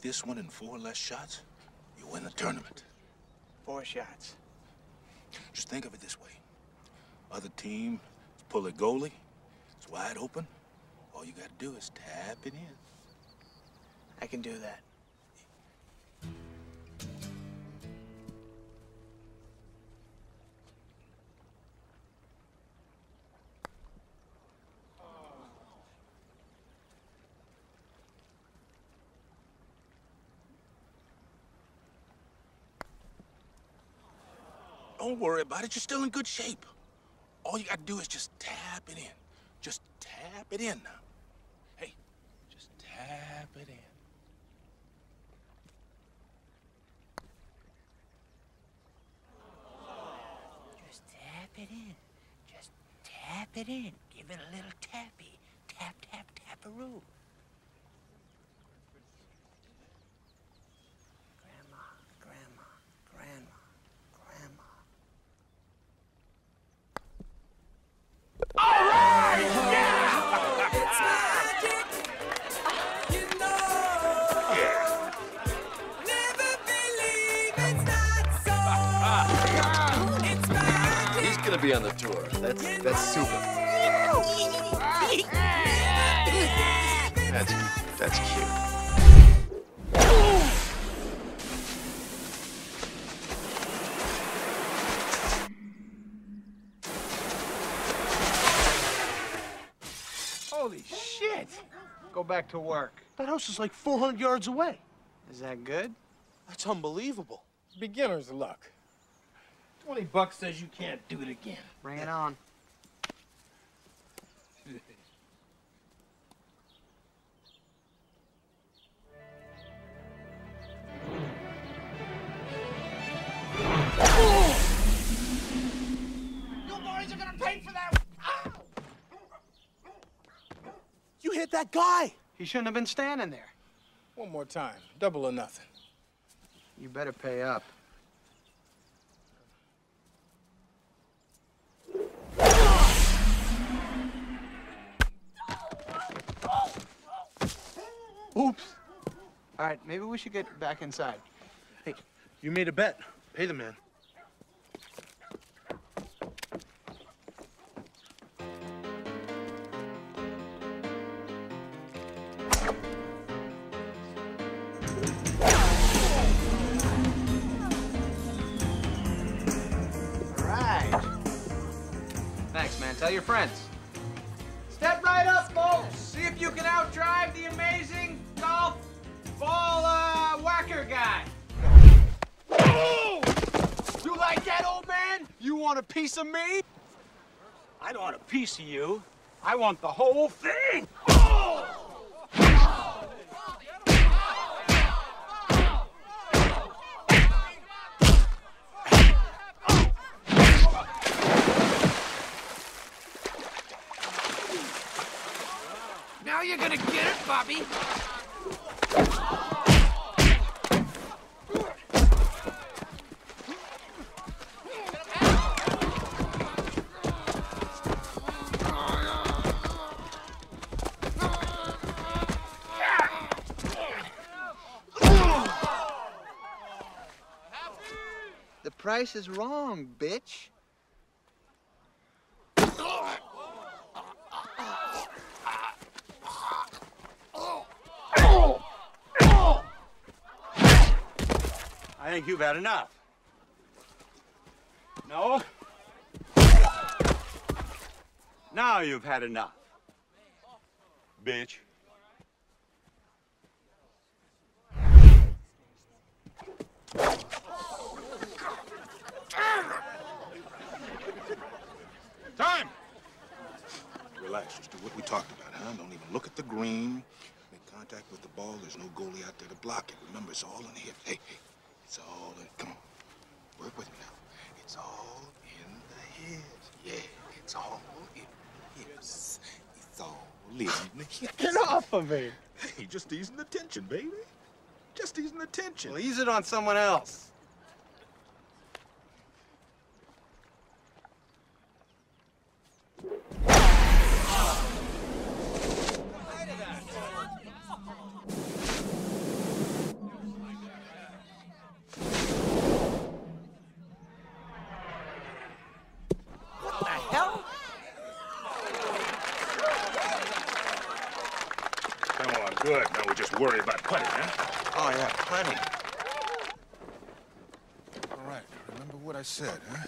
this one in four less shots, you win the tournament. Four shots. Just think of it this way. Other team pull a goalie, it's wide open. All you gotta do is tap it in. I can do that. Don't worry about it. You're still in good shape. All you gotta do is just tap it in. Just tap it in now. Hey, just tap it in. Just tap it in. Just tap it in. Give it a little tappy. Tap, tap, taparoo. He's gonna be on the tour. That's that's super. That's that's cute. Holy shit! Go back to work. That house is like 400 yards away. Is that good? That's unbelievable. Beginner's luck. 20 bucks says you can't do it again. Bring it on. You boys are gonna pay for that. Ah! You hit that guy. He shouldn't have been standing there. One more time. Double or nothing. You better pay up. Oops. All right, maybe we should get back inside. Hey, you made a bet. Pay the man. All right. Thanks, man. Tell your friends. Want a piece of me? I don't want a piece of you. I want the whole thing. Now you're gonna get it, Bobby. The price is wrong, bitch. I think you've had enough. No? Now you've had enough. Bitch. Time! Just do what we talked about, huh? Don't even look at the green. Make contact with the ball. There's no goalie out there to block it. Remember, it's all in the hips. Hey, hey, it's all in. Come on. Work with me now. It's all in the hips. Yeah, it's all in the hips. It's all in the hips. Get off of me. Hey, just easing the tension, baby. Just easing the tension. Well, ease it on someone else. Good. Now we just worry about putting, huh? Oh, yeah, plenty. All right. Remember what I said, huh?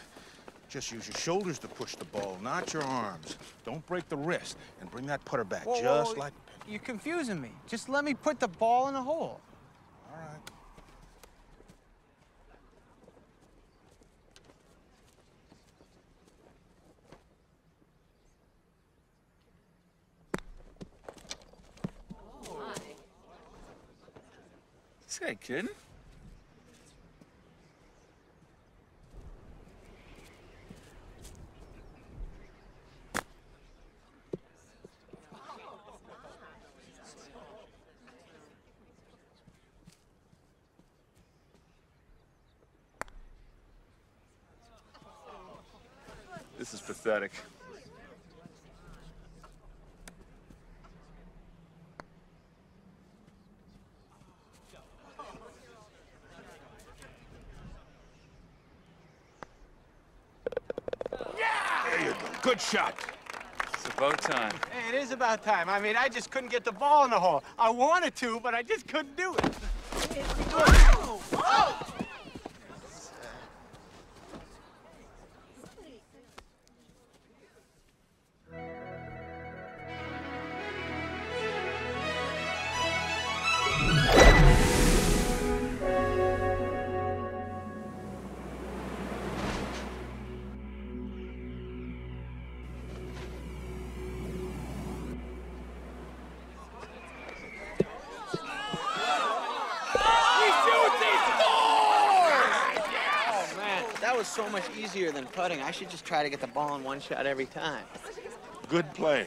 Just use your shoulders to push the ball, not your arms. Don't break the wrist, and bring that putter back Whoa, whoa, just whoa, like. You're confusing me. Just let me put the ball in the hole. All right. Kidding? This is pathetic. There you go. Good shot. It's about time. Hey, it is about time. I mean, I just couldn't get the ball in the hole. I wanted to, but I just couldn't do it. Oh, so much easier than putting. I should just try to get the ball in one shot every time. Good play.